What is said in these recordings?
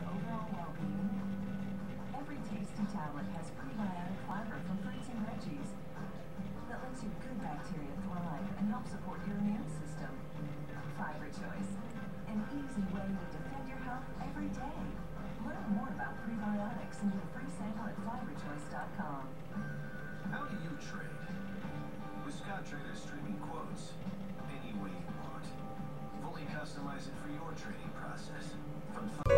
your overall well-being? Every tasty tablet has prebiotic fiber from fruits and veggies that lets your good bacteria thrive and help support your immune system. Fiber Choice, an easy way to defend your health every day. Learn more about prebiotics and get a free sample at fiberchoice.com. How do you trade? With Scottrader streaming quotes any way you want. Fully customize it for your trading process. From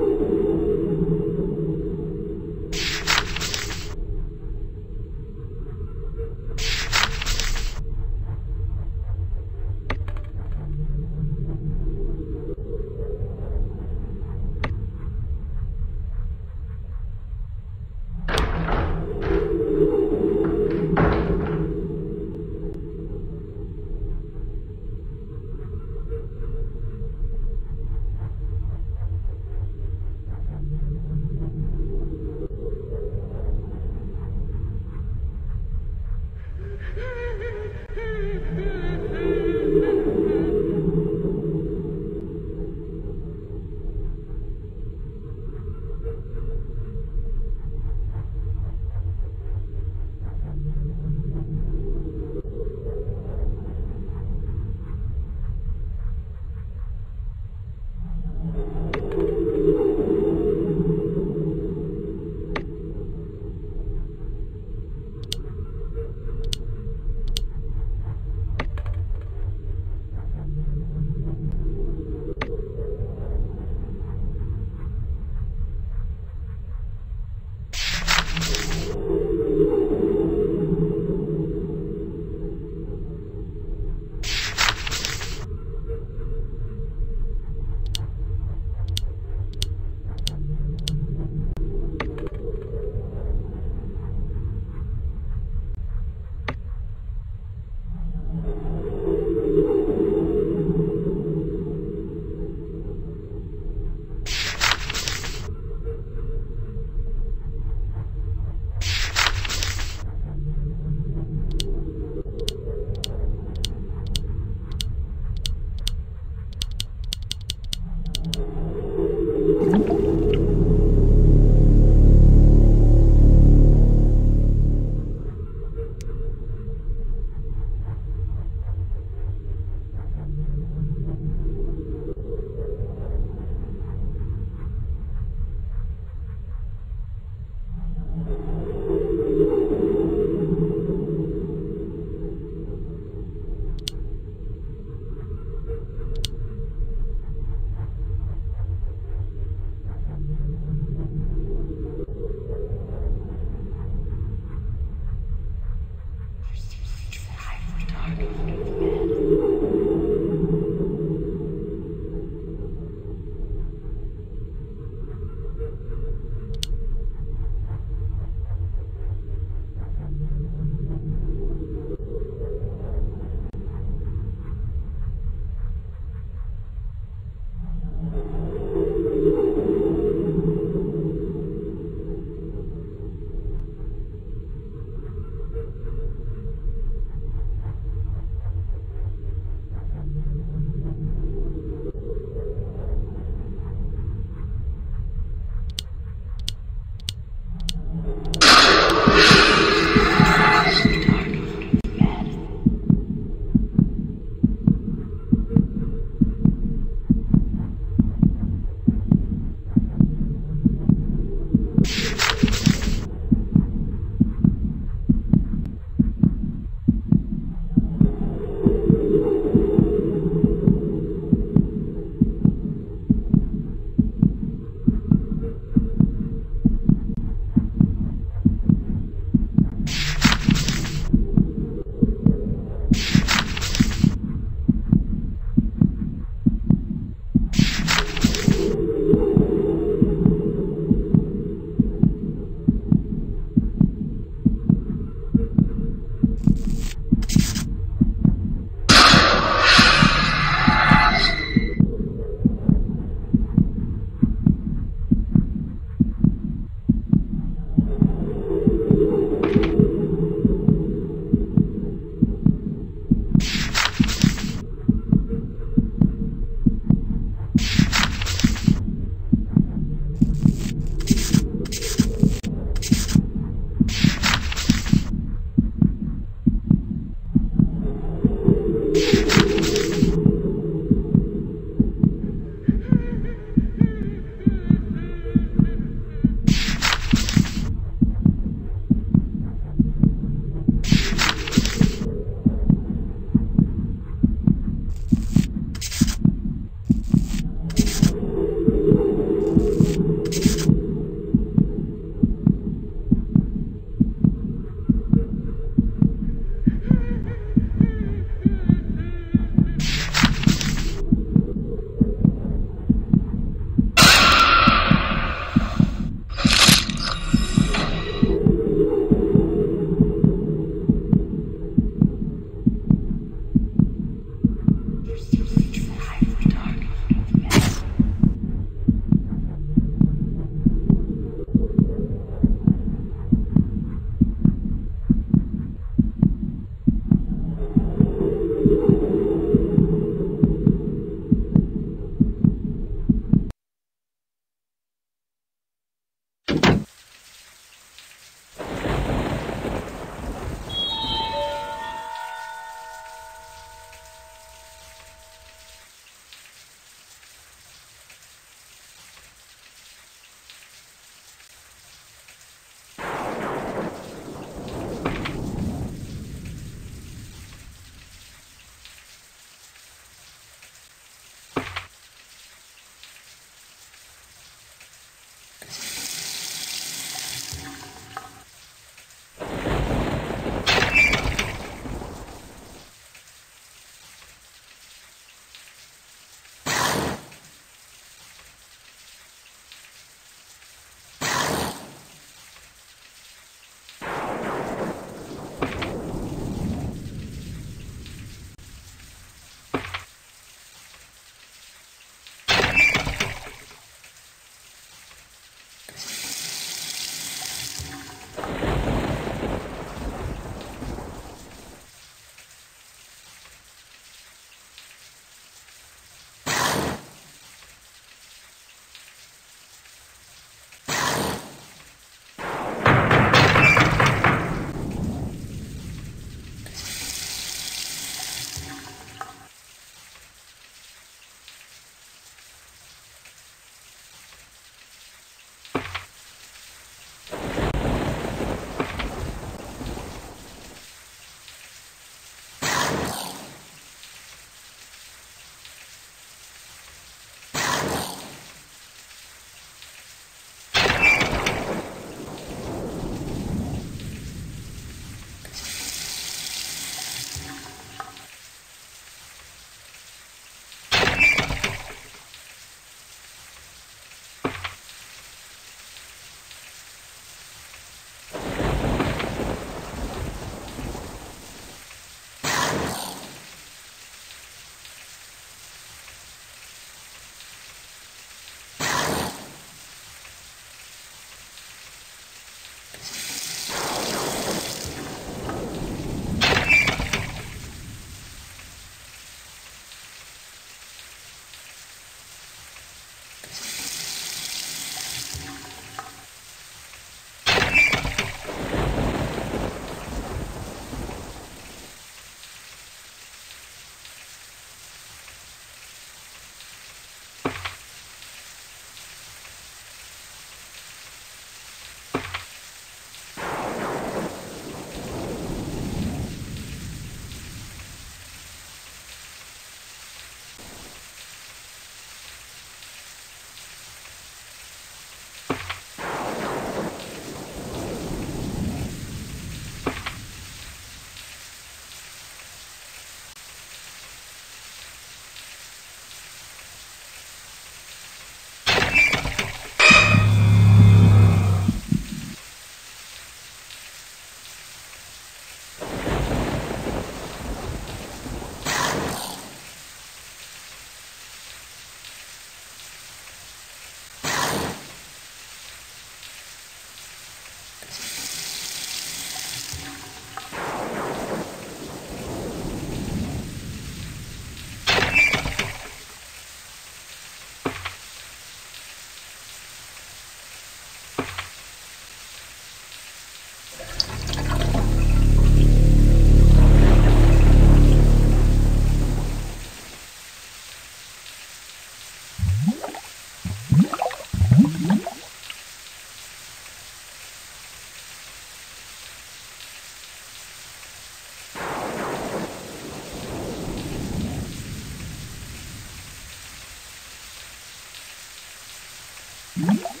you